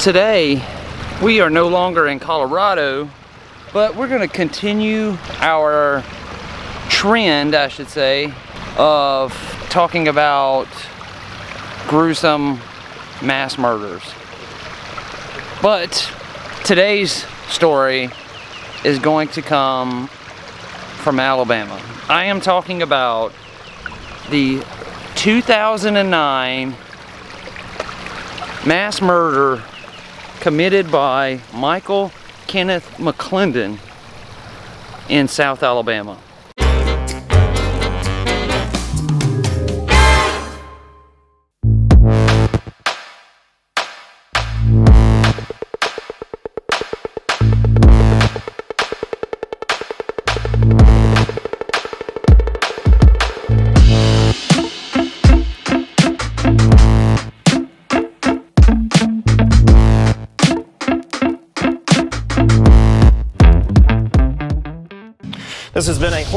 Today, we are no longer in Colorado, but we're gonna continue our trend, I should say, of talking about gruesome mass murders. But today's story is going to come from Alabama. I am talking about the 2009 mass murder committed by Michael Kenneth McClendon in South Alabama.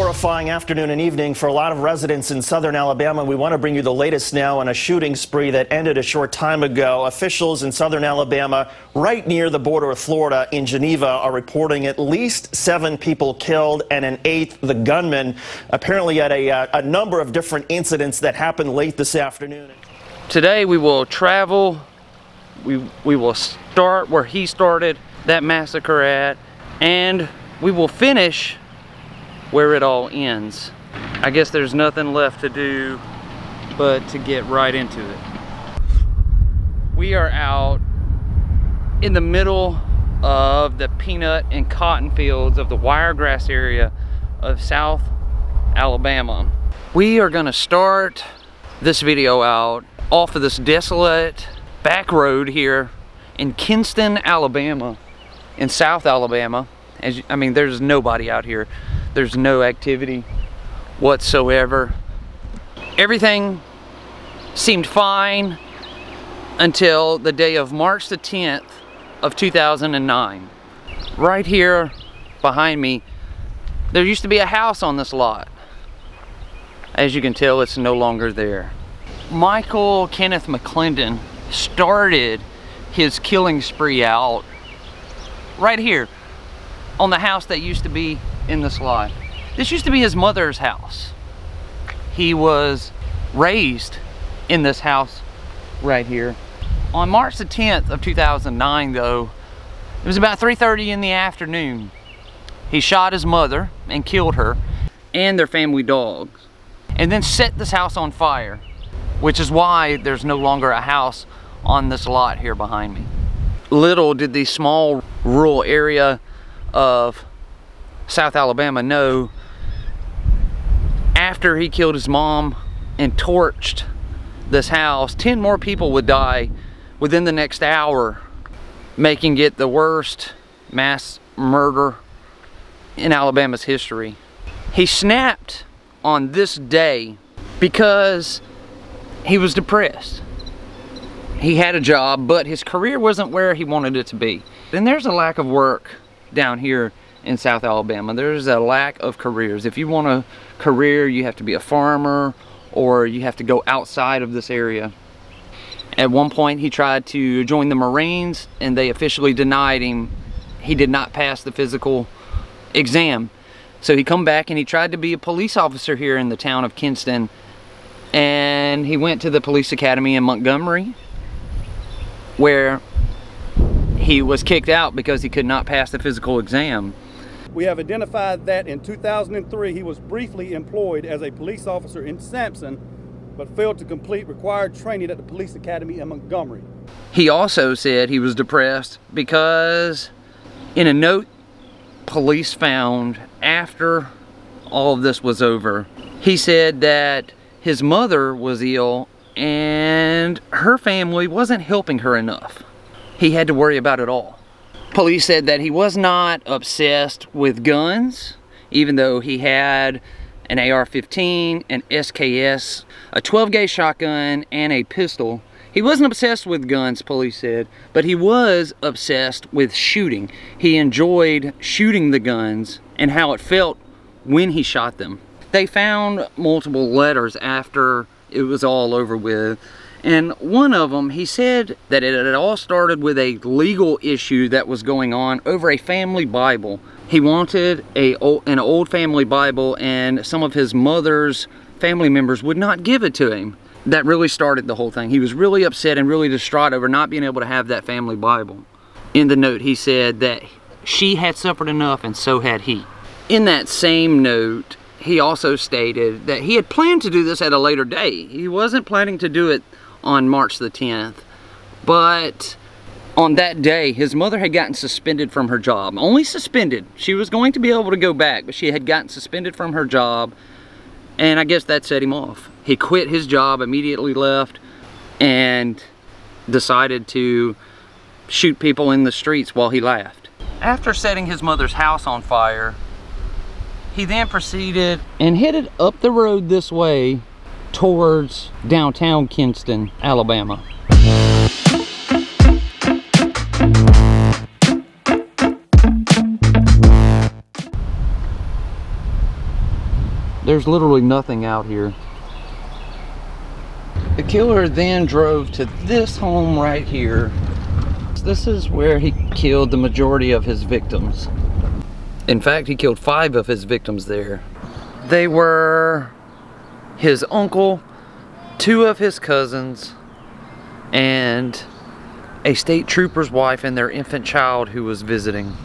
Horrifying afternoon and evening for a lot of residents in southern Alabama. We want to bring you the latest now on a shooting spree that ended a short time ago. Officials in southern Alabama, right near the border with Florida in Geneva, are reporting at least seven people killed and an eighth, the gunman, apparently at a, uh, a number of different incidents that happened late this afternoon. Today we will travel, we, we will start where he started that massacre at, and we will finish where it all ends. I guess there's nothing left to do but to get right into it. We are out in the middle of the peanut and cotton fields of the wiregrass area of South Alabama. We are gonna start this video out off of this desolate back road here in Kinston, Alabama, in South Alabama. As you, I mean, there's nobody out here. There's no activity whatsoever. Everything seemed fine until the day of March the 10th of 2009. Right here behind me, there used to be a house on this lot. As you can tell, it's no longer there. Michael Kenneth McClendon started his killing spree out right here on the house that used to be in this lot. This used to be his mother's house. He was raised in this house right here. On March the 10th of 2009 though, it was about 3.30 in the afternoon. He shot his mother and killed her and their family dogs and then set this house on fire, which is why there's no longer a house on this lot here behind me. Little did the small rural area of South Alabama know after he killed his mom and torched this house, 10 more people would die within the next hour, making it the worst mass murder in Alabama's history. He snapped on this day because he was depressed. He had a job, but his career wasn't where he wanted it to be. Then there's a lack of work down here in South Alabama. There's a lack of careers. If you want a career, you have to be a farmer or you have to go outside of this area. At one point, he tried to join the Marines and they officially denied him. He did not pass the physical exam. So he come back and he tried to be a police officer here in the town of Kinston. And he went to the police academy in Montgomery where he was kicked out because he could not pass the physical exam. We have identified that in 2003 he was briefly employed as a police officer in Samson, but failed to complete required training at the police academy in Montgomery. He also said he was depressed because in a note police found after all of this was over, he said that his mother was ill and her family wasn't helping her enough. He had to worry about it all. Police said that he was not obsessed with guns, even though he had an AR-15, an SKS, a 12-gauge shotgun, and a pistol. He wasn't obsessed with guns, police said, but he was obsessed with shooting. He enjoyed shooting the guns and how it felt when he shot them. They found multiple letters after it was all over with, And one of them, he said that it had all started with a legal issue that was going on over a family Bible. He wanted a an old family Bible and some of his mother's family members would not give it to him. That really started the whole thing. He was really upset and really distraught over not being able to have that family Bible. In the note, he said that she had suffered enough and so had he. In that same note, he also stated that he had planned to do this at a later day. He wasn't planning to do it on March the 10th, but on that day, his mother had gotten suspended from her job. Only suspended. She was going to be able to go back, but she had gotten suspended from her job, and I guess that set him off. He quit his job, immediately left, and decided to shoot people in the streets while he laughed. After setting his mother's house on fire, he then proceeded and headed up the road this way towards downtown Kinston, Alabama. There's literally nothing out here. The killer then drove to this home right here. This is where he killed the majority of his victims. In fact, he killed five of his victims there. They were his uncle, two of his cousins, and a state trooper's wife and their infant child who was visiting.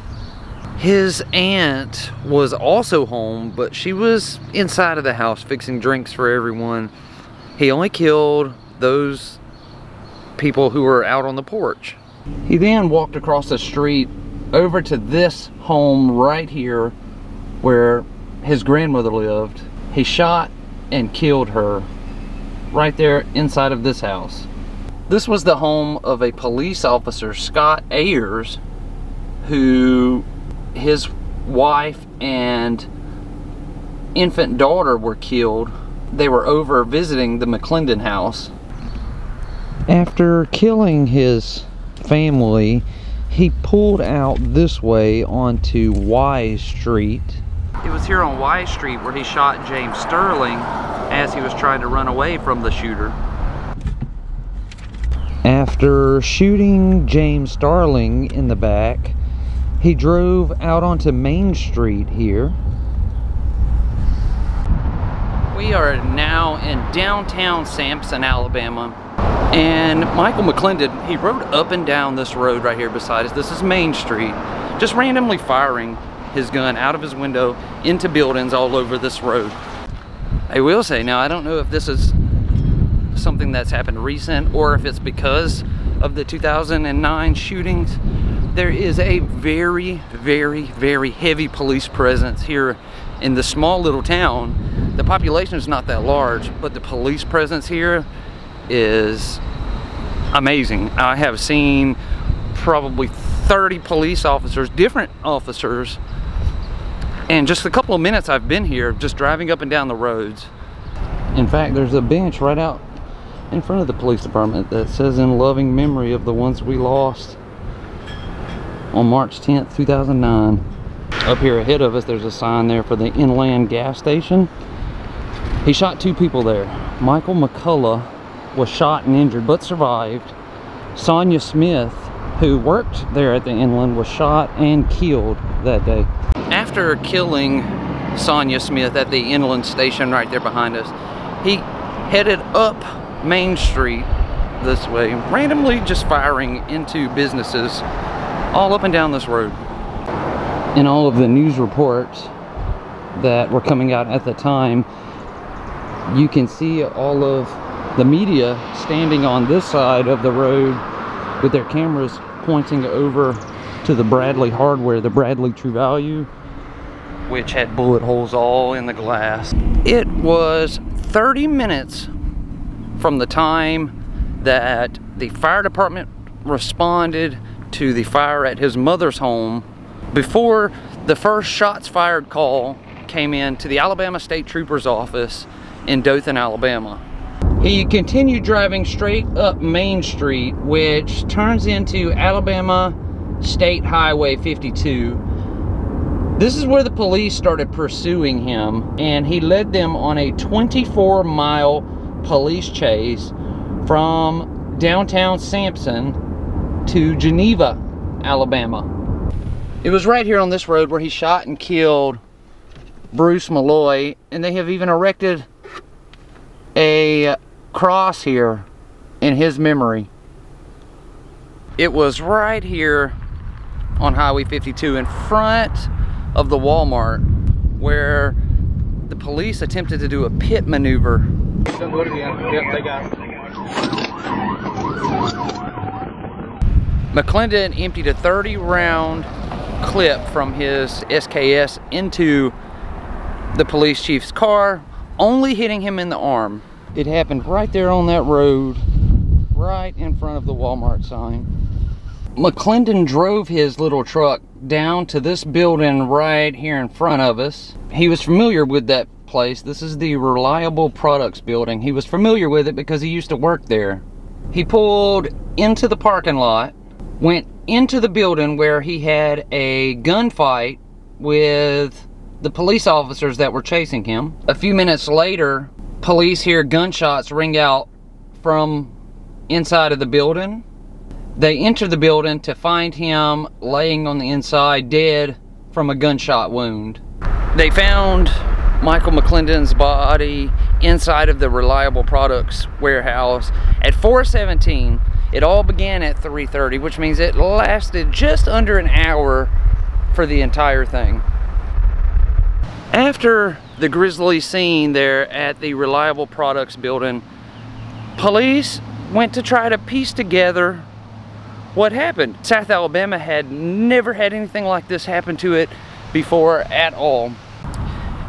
His aunt was also home, but she was inside of the house fixing drinks for everyone. He only killed those people who were out on the porch. He then walked across the street over to this home right here where his grandmother lived. He shot and killed her right there inside of this house. This was the home of a police officer, Scott Ayers, who his wife and infant daughter were killed. They were over visiting the McClendon house. After killing his family, he pulled out this way onto Y Street. It was here on Y Street where he shot James Sterling as he was trying to run away from the shooter. After shooting James Starling in the back, he drove out onto Main Street here. We are now in downtown Samson, Alabama. And Michael McClendon, he rode up and down this road right here beside us. This is Main Street, just randomly firing his gun out of his window into buildings all over this road. I will say now, I don't know if this is something that's happened recent or if it's because of the 2009 shootings. There is a very, very, very heavy police presence here in the small little town. The population is not that large, but the police presence here is amazing. I have seen probably 30 police officers, different officers, and just a couple of minutes I've been here just driving up and down the roads. In fact, there's a bench right out in front of the police department that says in loving memory of the ones we lost on March 10th, 2009. Up here ahead of us, there's a sign there for the Inland gas station. He shot two people there. Michael McCullough was shot and injured but survived. Sonia Smith, who worked there at the Inland, was shot and killed that day after killing Sonia Smith at the Inland Station right there behind us, he headed up Main Street this way, randomly just firing into businesses all up and down this road. In all of the news reports that were coming out at the time, you can see all of the media standing on this side of the road with their cameras pointing over to the Bradley hardware, the Bradley True Value, which had bullet holes all in the glass. It was 30 minutes from the time that the fire department responded to the fire at his mother's home before the first shots fired call came in to the Alabama State Trooper's office in Dothan, Alabama. He continued driving straight up Main Street, which turns into Alabama State Highway 52. This is where the police started pursuing him, and he led them on a 24 mile police chase from downtown Samson to Geneva, Alabama. It was right here on this road where he shot and killed Bruce Malloy, and they have even erected a cross here in his memory. It was right here on Highway 52 in front of the Walmart where the police attempted to do a pit maneuver. McClendon emptied a 30 round clip from his SKS into the police chief's car, only hitting him in the arm. It happened right there on that road, right in front of the Walmart sign. McClendon drove his little truck down to this building right here in front of us. He was familiar with that place. This is the Reliable Products building. He was familiar with it because he used to work there. He pulled into the parking lot, went into the building where he had a gunfight with the police officers that were chasing him. A few minutes later, police hear gunshots ring out from inside of the building. They enter the building to find him laying on the inside dead from a gunshot wound. They found Michael McClendon's body inside of the Reliable Products warehouse at 417 it all began at 3.30, which means it lasted just under an hour for the entire thing. After the grisly scene there at the Reliable Products building, police went to try to piece together what happened. South Alabama had never had anything like this happen to it before at all.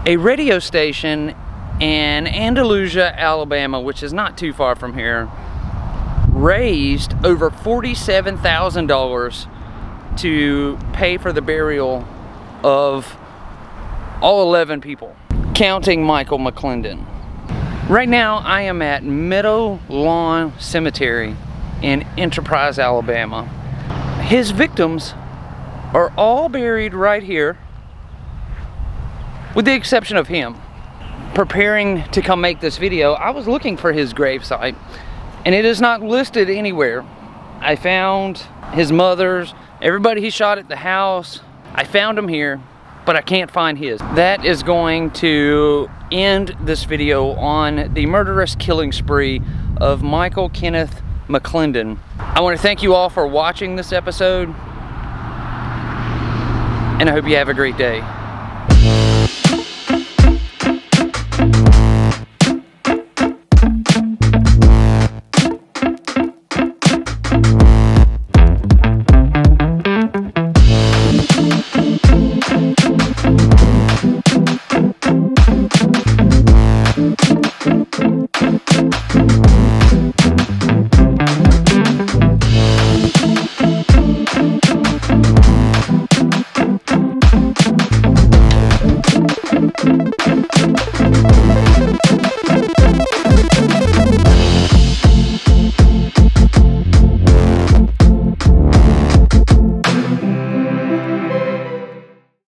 A radio station in Andalusia, Alabama, which is not too far from here, raised over $47,000 to pay for the burial of all 11 people, counting Michael McClendon. Right now, I am at Meadow Lawn Cemetery in Enterprise, Alabama. His victims are all buried right here, with the exception of him. Preparing to come make this video, I was looking for his gravesite and it is not listed anywhere. I found his mother's, everybody he shot at the house. I found him here, but I can't find his. That is going to end this video on the murderous killing spree of Michael Kenneth McClendon. I want to thank you all for watching this episode, and I hope you have a great day.